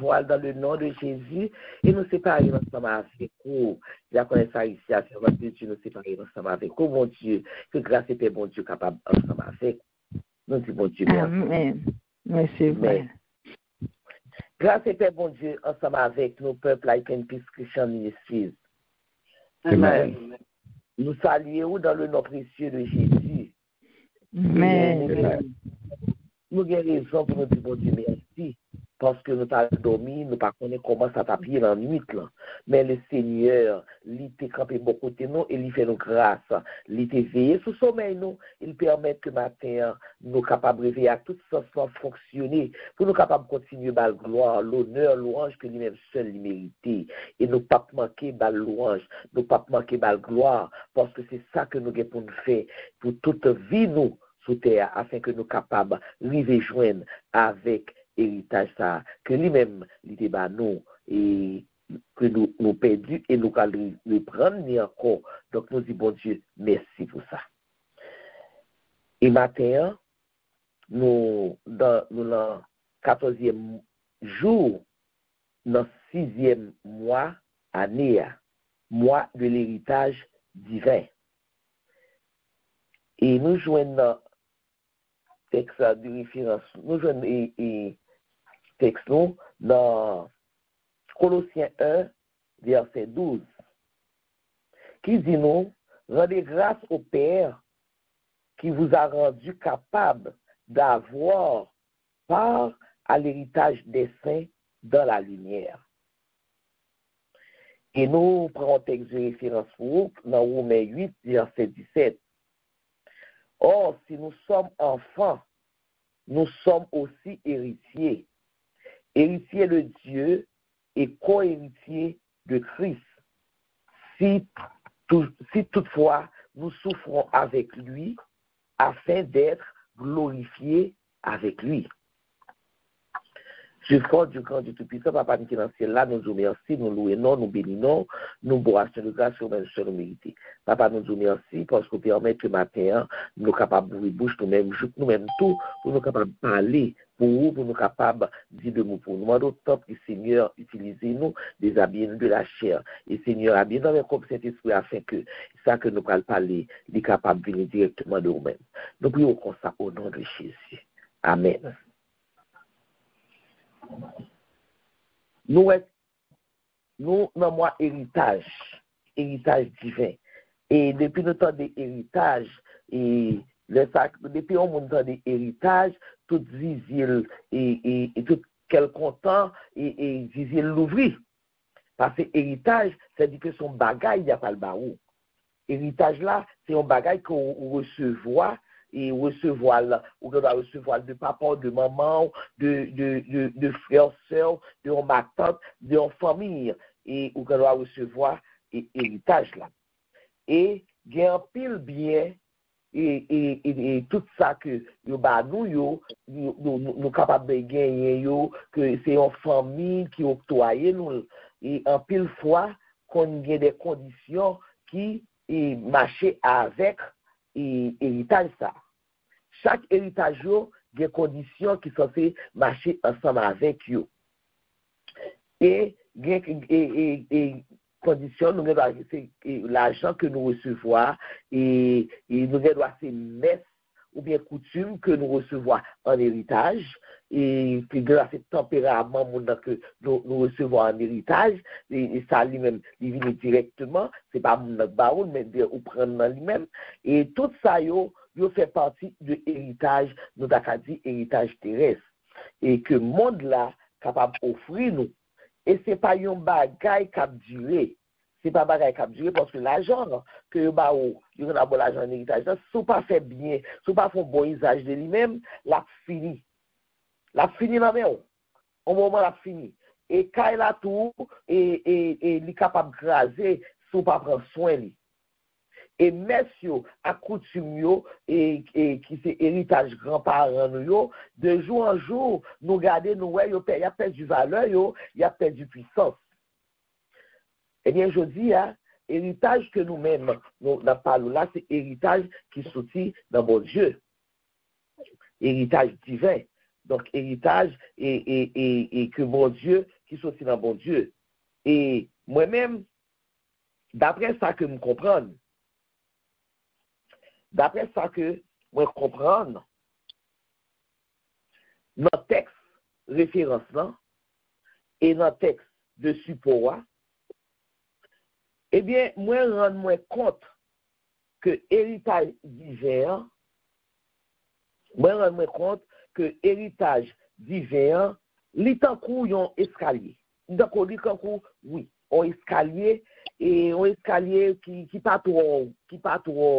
Amen. Nous recevons dans le nom de Jésus et nous séparer ensemble avec vous. La connaissance ici, à Dieu, nous séparer ensemble avec vous, mon Dieu. Que grâce et paix, bon Dieu, capable ensemble avec nous. disons, bon Dieu, merci. Amen. Merci, Frère. Grâce et paix, bon Dieu, ensemble avec nos peuples, like and peace Christian Ministries. Amen. Nous saluons dans le nom précieux de Jésus. Amen. Nous avons raison pour nous dire, bon Dieu, merci. Parce que nous avons dormi, nous ne connaissons pas comment ça t'a pris la nuit. Là. Mais le Seigneur, il t'a campé beaucoup de nous et il fait grâces. Il t'a veillé sous sommeil, nous. Il permet que matin, nous capables de réveiller à toute sorte de fonctionner. Pour nous capables de continuer la gloire, l'honneur, louange que lui-même seul il. Et nous pas manquer la louange, nous pas manquer la gloire. Parce que c'est ça que nous avons pour nous faire. Pour toute vie, nous sous terre afin que nous capables de joindre avec héritage ça que lui-même il débat nous et que nous nous perdus et nous allons le prendre encore. Donc nous disons bon Dieu merci pour ça. Et matin nous dans nous le 14e jour dans sixième mois année mois de l'héritage divin. Et nous joignons texte de référence. Nous jouons et, texte dans Colossiens 1, verset 12, qui dit nous, rendez grâce au Père qui vous a rendu capable d'avoir part à l'héritage des saints dans la lumière. Et nous prenons texte de référence pour dans Romains 8, verset 17. Or, si nous sommes enfants, nous sommes aussi héritiers. Héritiers de Dieu et co-héritiers de Christ. Si, si toutefois nous souffrons avec lui, afin d'être glorifiés avec lui. Je crois du grand du Tout-Puissant, Papa qui est dans le ciel là, nous vous remercions, nous louons, nous bénissons, nous boissons de grâce au même seul mérité. Papa, nous vous remercions parce que vous permettez que matin, nous sommes capables d'ouvrir bouche nous-mêmes, nous-mêmes tout, pour nous capables de parler pour vous, pour nous capables de dire de mots pour nous. Demandons autant que Seigneur, utilisez-nous, déshabillez-nous de la chair. Et Seigneur, habillez dans comme Saint-Esprit afin que ça que nous allons parler, est capable de venir directement de nous-mêmes. Nous prions comme ça au nom de Jésus. Amen. Nous, nous, dans moi, héritage, héritage divin. Et depuis le temps des héritages, et le sac, depuis on monte dans des héritages, tout zizil et, et, tout quel content et, et zizil l'ouvrit. Parce que héritage, c'est dire que son bagage, il n'y a pas le barreau. Héritage là, c'est un bagage qu'on recevoir et recevoir, ou que va recevoir de papa, de maman, de, de, de, de frère, soeur, de ma tante, de ma famille, et ou que va recevoir et héritage là. Et gen pile bien et, et, et, tout ça que yo ba nou yo, nou, nou, nou kapab genyen yo, que c'est yon famille qui octroyé nous. Et en pile fois, kon gen des conditions qui et marcher avec eritaj sa. Chak eritaj yo, gen kondisyon ki son fe mache ansam avèk yo. E gen e, e, kondisyon nou gen do a se l'ajan ke nou resevwa e nou gen do a se mes ou bien coutume que nous recevons en héritage, et puis grâce à tempérament que nous, nous recevons en héritage, et, et ça lui-même, il vient directement, c'est pas mon baron, mais ou prendre lui-même, et tout ça, yo, yo fait partie de héritage, nous avons dit héritage terrestre, et que le monde là, capable d'offrir nous, et c'est pas un bagay cap duré, Se pa bagay kap dure, poske l'ajan non, ke yo ba ou, oh, yo nan bo l'ajan en eritaj nan, sou pa fe bine, sou pa fon bon izaj de li men, la fini. La fini nan men ou. Oh. Ou mouman la fini. E kay la tou, e, e, e li kapab graze, sou pa pran soin li. E mes yo akoutum yo, e, e ki se eritaj granparan yo, de jou an jou nou gade nou we yo pe, ya pe du vale yo, ya pe du pwisans. E bien, jodi ya, eritaj ke nou men, nou nan palou la, se eritaj ki soti nan bon Dieu. Eritaj divin. donc héritage et, que mon Dieu, qui aussi dans bon Dieu. Et moi-même, d'après ça que me comprendre, d'après ça que moi comprendre, notre texte référence là, et notre texte de support, Ebyen, mwen rande mwen kont ke eritaj diver, mwen rande mwen kont ke eritaj diver, li tankou yon eskalye. Dako li tankou, oui, yon eskalye, e yon eskalye ki, ki patro, ki patro,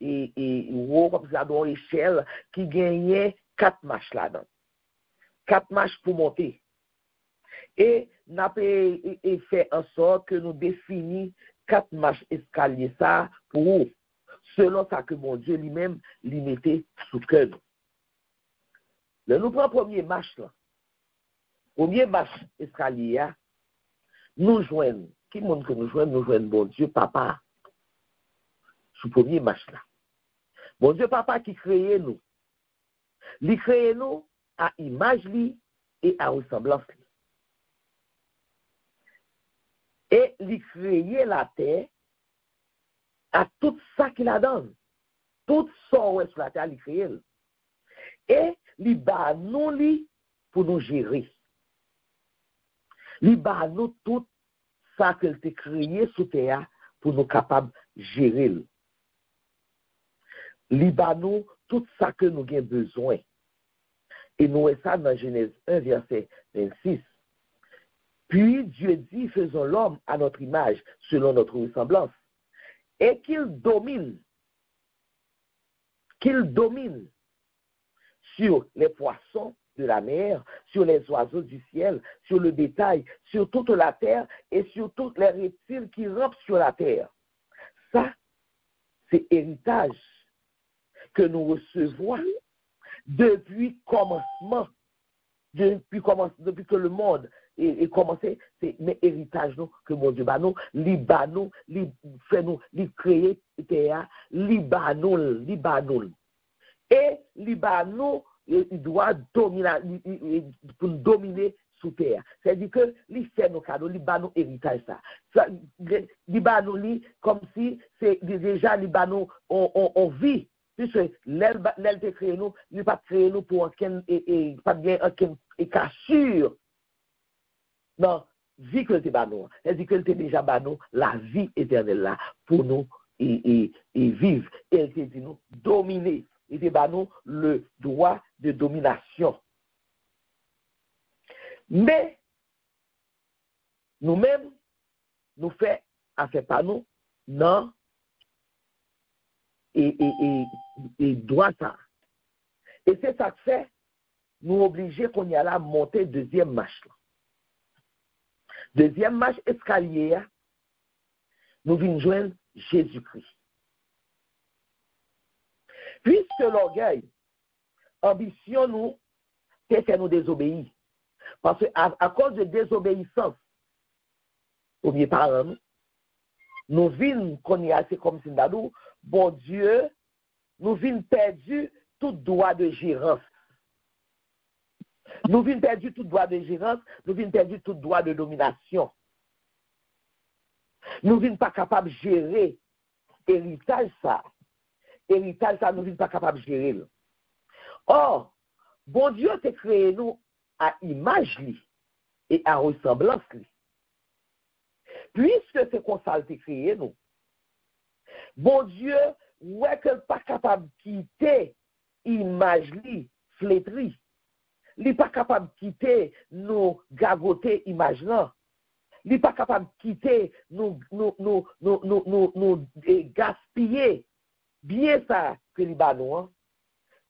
e, e, wou, kom se la don eshel, ki genye kat mash la dan. Kat mash pou monte. E, na pe e, e fe ansor ke nou defini kat mach eskalye sa pou ou. Selon sa ke mon Dieu li men li mette sou ke nou. Le nou pran premier mach la. Premier mach eskalye ya, nou jwen, ki moun ke nou jwen, nou jwen bon Dieu papa. Sou premier mach la. Bon Dieu papa ki kreye nou. Li kreye nou a imaj li e a ressemblance. E li la te a tout sa ki la don. Tout son wè la te a li kreye. E li ba nou li pou nou jere. Tout sa ke te kreye sou te a pou nou kapab jere. Li ba nou tout sa ke nou gen bezwen. Et nous ça dans Genèse 1, verset 26. Puis Dieu dit, faisons l'homme à notre image, selon notre ressemblance, et qu'il domine, qu'il domine sur les poissons de la mer, sur les oiseaux du ciel, sur le bétail, sur toute la terre et sur toutes les reptiles qui rampent sur la terre. Ça, c'est héritage que nous recevons depuis commencement, depuis, depuis que le monde est, est commencé, c'est? Mes héritages nous, que mon Dieu bat nous, li li fait nous, li créer terre, li bat. Et li il doit dominer, pour dominer sous terre. C'est-à-dire que li fait nos cadeaux, li bat nous héritage ça. ça li bat comme si c'est déjà li on, on, on vit puisque l'elle te créé nous, il pas créé nous pour aucun, et, et, pas bien aucun, et cassure. Non, vie que te nous. Elle dit qu'elle te déjà nous, la vie éternelle là, pour nous, et, et, et vivre. Et elle te dit nous, dominer. Et te nous le droit de domination. Mais, nous-mêmes, nous fait, à fait pas nous, non, et, et, et, et doit ça. Et c'est ça que fait, nous obliger qu'on y a là monter deuxième marche. Escalier, nous venons joindre Jésus-Christ. Puisque l'orgueil, ambition nous, c'est que nous désobéir. Parce qu'à cause de désobéissance, au mieux parents, nous, nous venons qu'on y a, c'est comme si nous, bon Dieu, nous venons perdu tout droit de gérance. Nous venons perdu tout droit de gérance, nous venons perdu tout droit de domination. Nous venons pas capables de gérer héritage ça. Héritage ça, nous pas capables de gérer. Or, bon Dieu t'a créé nous à image et à ressemblance. Puisque c'est comme ça créé nous, Bon Dieu, ouais que pas capable de quitter image li, flétri. Li pa kapab kite nou gagote imaj nan. Li pa kapab kite nou, nou, nou, nou e gaspye. Bien sa ke li ba nou an.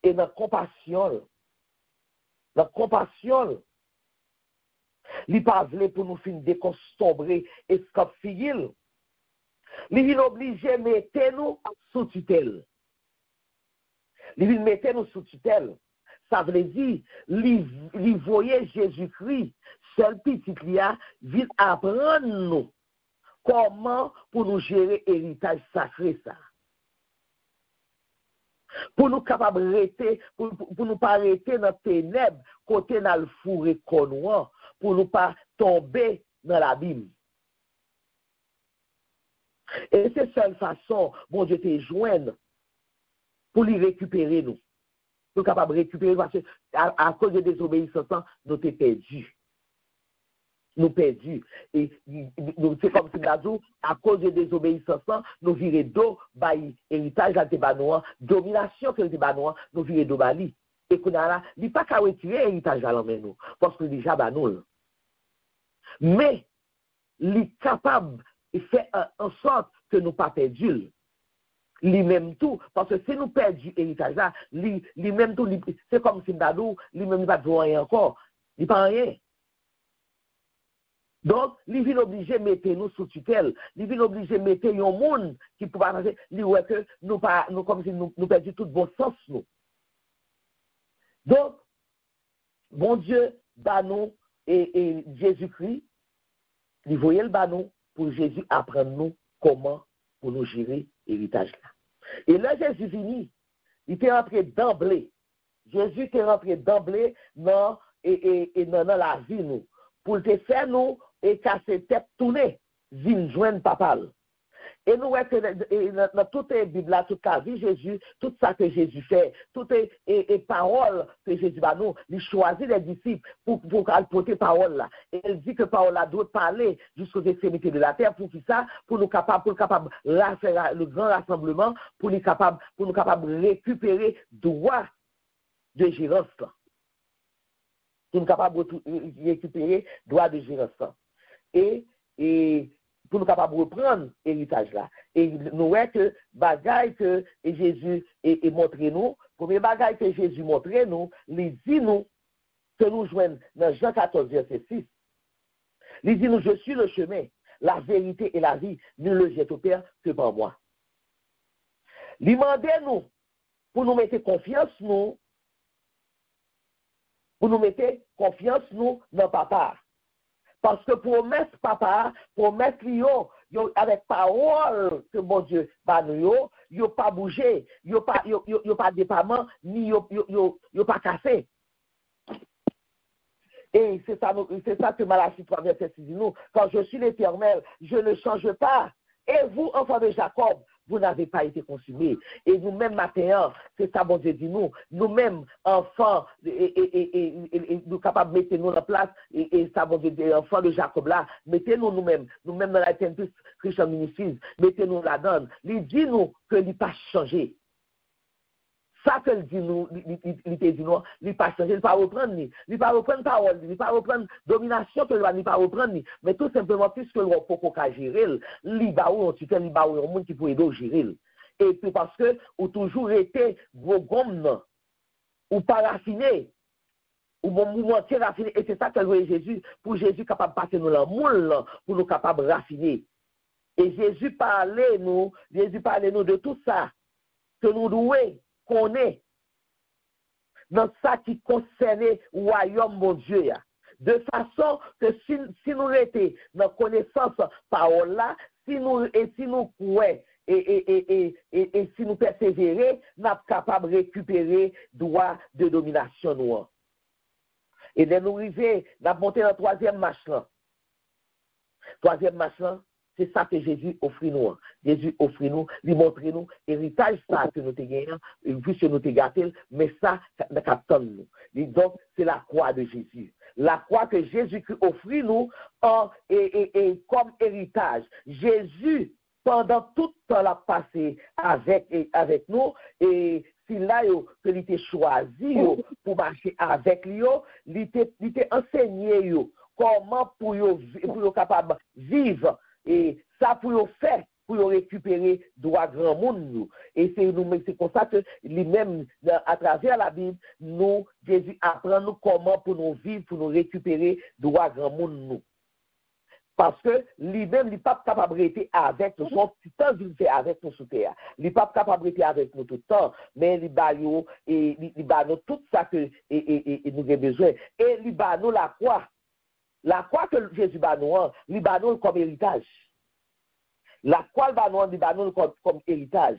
E nan kompasyon. Nan kompasyon. Li pa vle pou nou fin dekonstombre e skap figil. Li vin oblije mette nou sou tutel. Li vin mette nou sou tutel. Sa vle di, li voye Jésus-Christ, sel pitit li a, vin apren nou. Koman pou nou jere eritaj sakre sa. Pour nous capables pour, pour, pour nous pas rester dans ténèbres, côté dans le four et pour nous pas tomber dans l'abîme. Et c'est seule façon, bon Dieu te joindre pour lui récupérer nous. Pour capable de récupérer parce que à, à cause de désobéissance, nous t'es perdus. Nous perdus. Et nous, c'est comme si nous à cause de désobéissance, nous virons d'eau, bail, héritage banouan, domination que banouan, nous virons d'eau bali. Et qu'on a là, il n'est pas qu'à retirer héritage là, nous, parce que déjà banou. Mais, il est capable de faire en sorte que nous pas perdus. Lui-même tout, parce que si nous perdons l'héritage là, lui-même tout, c'est comme si nous, lui-même pas de rien encore. Il pas rien. Donc, il vient obligé de mettre nous sous tutelle. Il vient obligé de mettre un monde qui peut passer. Il ouais que nous pas, nous comme nous, perdons tout bon sens nous. Donc, bon Dieu, et, et Jésus-Christ, il voyait le banon pour Jésus apprendre nous comment pour nous gérer l'héritage là. Et là, Jésus fini, il était rentré d'emblée. Jésus était rentré d'emblée dans, et, et, et dans, la vie nous, pour te faire nous et casser tête tourner, vin joindre papa. Et nous, que dans, toute la Bible, toute la vie Jésus, tout ça que Jésus fait, toutes les et, et paroles que Jésus va nous, il choisit les disciples pour, pour, porter parole là. Et il dit que parole là doit parler jusqu'aux extrémités de la terre pour qui ça, pour nous capables, pour capable faire le grand rassemblement, pour nous capables, pour nous capables récupérer droit de gérance. Pour nous capables de récupérer droit de gérance. Et, et pour nous capables de reprendre l'héritage là. Et nous voyons que bagaille que Jésus est montré nous, premier bagaille que Jésus montré nous, il dit nous que nous joignons dans Jean 14, verset 6. Il dit nous, je suis le chemin, la vérité et la vie, ne le jette au Père que par moi. Il demandait nous, pour nous mettre confiance nous, pour nous mettre confiance nous dans papa. Parce que promesse papa, promesse yo, yo avec parole que mon Dieu va nous yo, yo pas bougé, yo pas yo pas dépament, ni yo pas cassé. Et c'est ça, c'est ça que Malachie 3, verset 6 dit nous. Quand je suis l'éternel, je ne change pas. Et vous, enfants de Jacob, vous n'avez pas été consumés. Et nous-mêmes, matin, c'est ça, bon Dieu dit nous, nous-mêmes, enfants, et, et, et, et, nous capables de mettre nous en place, et, ça, bon Dieu, enfants de Jacob là, mettez-nous nous-mêmes, nous-mêmes dans la Tempus Christian Ministries, mettez-nous là-dedans. Il dit nous que n'est pas changé. Ça que dit nous, il dit nous, il pas changé, il pas reprendre ni, il pas reprendre parole, il pas reprendre domination que il pas reprendre ni, mais tout simplement puisque le roi peut pas gérer, il ba ou on tutelle, il ba ou un monde qui peut aider gérer. Et puis parce que ou toujours été gros gomme ou pas raffiné, ou bon mouvement raffiné, et c'est ça que le Jésus, pour Jésus capable de passer nous la moule, pour nous capable de raffiner. Et Jésus parlait nous, Jésus parlait nous de tout ça, que nous douons konen nan sa ki konsene wayom moun Diyo ya. De fason ke si, si nou rete nan konesans parol la, si nou, e, si nou kwen, e e e, e, e, e si nou persevere, nap kapab rekupere doa de dominasyon nou an. E den nou rive, nap monte nan toazem mach lan. Toazem mach lan, c'est ça que Jésus offre nous. Jésus offre nous, lui montre nous, héritage ça que nous gagnons, puisque nous te gâté, mais ça, nous captons nous. Donc, c'est la croix de Jésus. La croix que Jésus offre nous en, comme héritage. Jésus, pendant tout le temps, passé avec, avec nous, et si là, que il était choisi pour marcher avec lui, il était enseigné comment pour être capable de vivre et ça pour faire, pour récupérer droit grand monde. Et c'est nous, c'est comme ça que lui-même, à travers la Bible, nous, Jésus apprend nous comment pour nous vivre, pour nous récupérer droit grand monde nous. Parce que lui-même, il n'est pas capable d'être avec nous. Son temps, il fait avec nous sous terre. Il n'est capable d'être avec nous tout le temps. Mais il nous, et tout ça que nous avons besoin. Et il bat nous la croix. La croix que Jésus bat nous, il comme héritage. La croix bat nous, il bat nous comme héritage.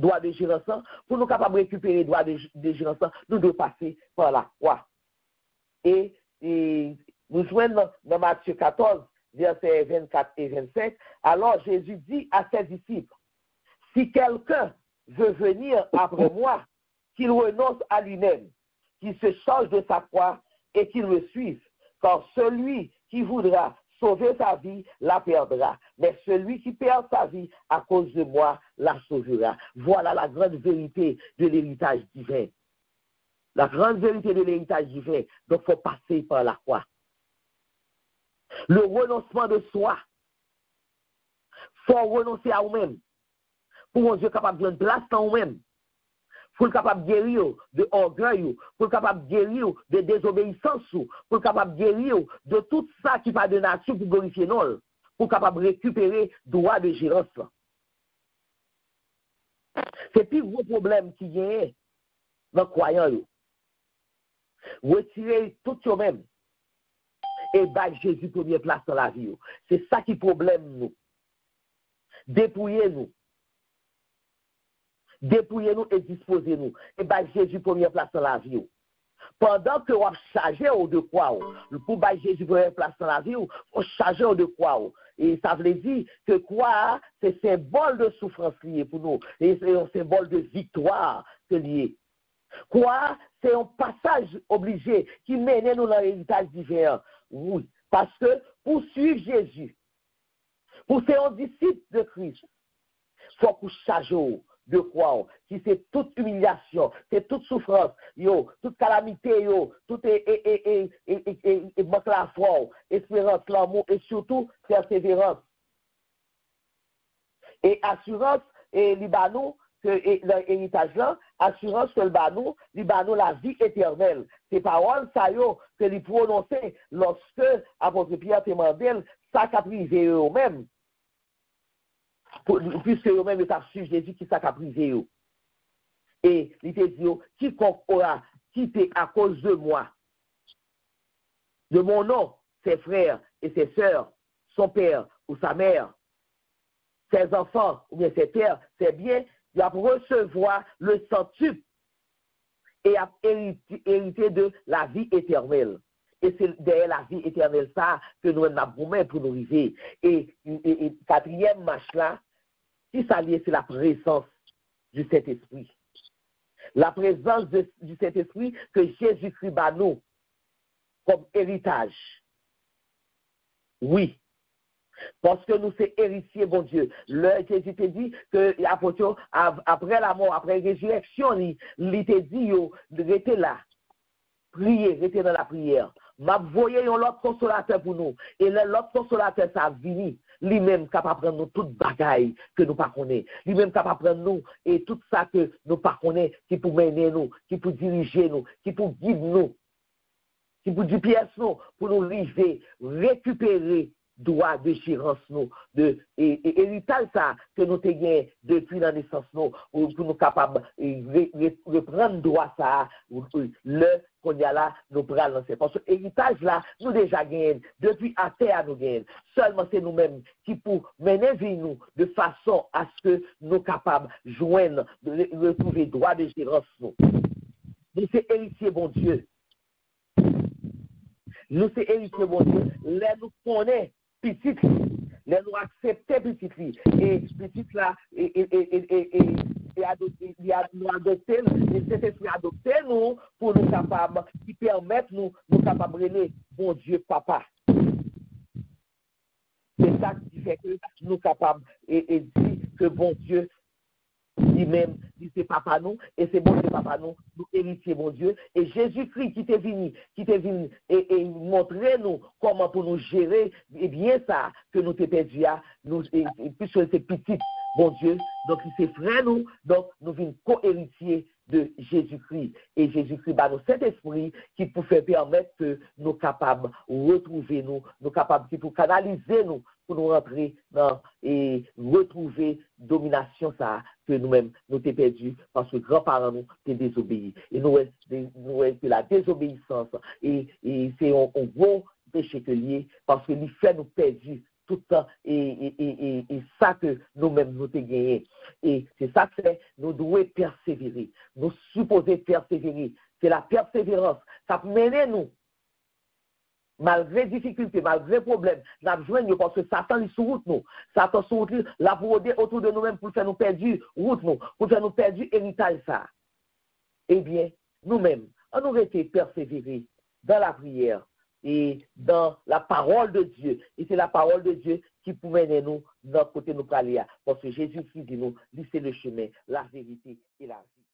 droit de gérance, pour nous capables de récupérer droit de, de gérance, nous devons passer par la croix. Et, nous joignons dans, dans Matthieu 14, versets 24 et 25, alors Jésus dit à ses disciples, si quelqu'un veut venir après moi, qu'il renonce à lui-même, qu'il se change de sa croix et qu'il me suive. Car celui qui voudra sauver sa vie la perdra. Mais celui qui perd sa vie à cause de moi la sauvera. Voilà la grande vérité de l'héritage divin. La grande vérité de l'héritage divin. Donc, il faut passer par la croix. Le renoncement de soi. Il faut renoncer à vous-même. Pour un Dieu capable de une place dans vous-même. pour le capable guérir de orgueil, pour le capable guérir de désobéissance, pour le capable guérir de tout ça qui pas de nature pour glorifier non, pour capable récupérer droit de gérance. C'est plus gros problème qui vient dans le croyant. Retirez tout vous-même et bâchez Jésus première place dans la vie. C'est ça qui problème nous. Dépouillez-nous. Dépouillez-nous et disposez-nous. Et bien, Jésus première place dans la vie. Pendant que vous chargez de quoi, pour battre Jésus première place dans la vie, vous chargez de quoi. Et ça veut dire que quoi, c'est symbole de souffrance lié pour nous. Et c'est un symbole de victoire que lié. Quoi, c'est un passage obligé qui mène nous dans l'héritage divin. Oui, parce que pour suivre Jésus, pour ser un disciple de Christ, il faut que vous de quoi si c'est toute humiliation, c'est toute souffrance, yo, toute calamité, yo, tout est, et, et, et, manque la foi, espérance, l'amour, et surtout persévérance. Et assurance, et Libanou, que l'héritage là, assurance que le banou, Libanou la vie éternelle. Ces paroles, ça yo, que les prononcer lorsque apôtre Pierre te mandel, ça qu'a privé eux-mêmes puisque eux-mêmes su Jésus qui s'est. Et il te dit, quiconque aura quitté à cause de moi, de mon nom, ses frères et ses sœurs, son père ou sa mère, ses enfants ou bien ses terres, ses biens, il va recevoir le centuple et a hérité de la vie éternelle. Et c'est derrière la vie éternelle ça que nous avons pour nous arriver. Et, quatrième match là, qui s'allie, c'est la présence du Saint-Esprit. La présence du Saint-Esprit que Jésus-Christ bat nous comme héritage. Oui. Parce que nous sommes héritiers, bon Dieu. Le Jésus te dit que après la mort, après la résurrection, il te dit, restez là. Priez, restez dans la prière. M'a voyé un autre consolateur pour nous. Et l'autre consolateur, ça vini lui-même capable prendre nous toute bagaille que nous pas. Lui-même capable prendre nous et tout ça que nous pas qui peut mener nous, qui peut diriger nous, qui peut guider nous, qui peut dire pièce nous, pour nous arriver, récupérer droit de gérance nous, de héritage ça que nous avons depuis la naissance nous, pour nous capables de reprendre droit ça, le qu'on y a là, nous prenons lancer. Parce que l'héritage là, nous déjà gagnons, depuis à terre nous gagnons. Seulement c'est nous-mêmes qui pour mener vie nous de façon à ce que nous capables de joindre, de retrouver droit de gérance nous. Nous c'est héritier bon Dieu. Nous c'est héritier Dieu. Là nous connaissons petit, là nous accepter petit et petit là et, et, et, et, et et adopter, nous capables de bon Dieu, papa. C'est ça qui fait que nous capables et, et dit que bon Dieu lui-même, dit c'est papa nous, et c'est bon Dieu papa nous, nous héritiers bon Dieu. Et Jésus-Christ qui t'est venu, qui t'est venu et, et montrer nous comment pour nous gérer, et bien ça que nous t'es perdu, nous, et, et puisque c'est petit, bon Dieu, donc il s'est frère nous, donc nous venons co-héritiers de Jésus-Christ. Et Jésus-Christ, bah, nous, cet esprit qui peut faire permettre que nous capables de retrouver nous, nous capables qui pour canaliser nous, pour nous rentrer dans et retrouver domination ça que nous-mêmes nous t'es perdu parce que grands-parents nous t'es désobéis. Et nous, nous, que la désobéissance et, et c'est un, gros péché que lié parce que il fait nous perdus tout temps et, et, et, ça que nous-mêmes nous avons gagné. Et c'est ça que nous devons persévérer. Nous supposons persévérer. C'est la persévérance. Ça mène nous, malgré difficultés, malgré problèmes, nous avons parce que Satan est sur route nous. Satan sur route, la pour autour de nous-mêmes pour faire nous perdre route nous, pour faire nous perdre héritage ça. Eh bien, nous-mêmes, on aurait été persévérés dans la prière, et dans la parole de Dieu. Et c'est la parole de Dieu qui mener nous dans côté nous Parce que Jésus-Christ dit nous, c'est le chemin, la vérité et la vie.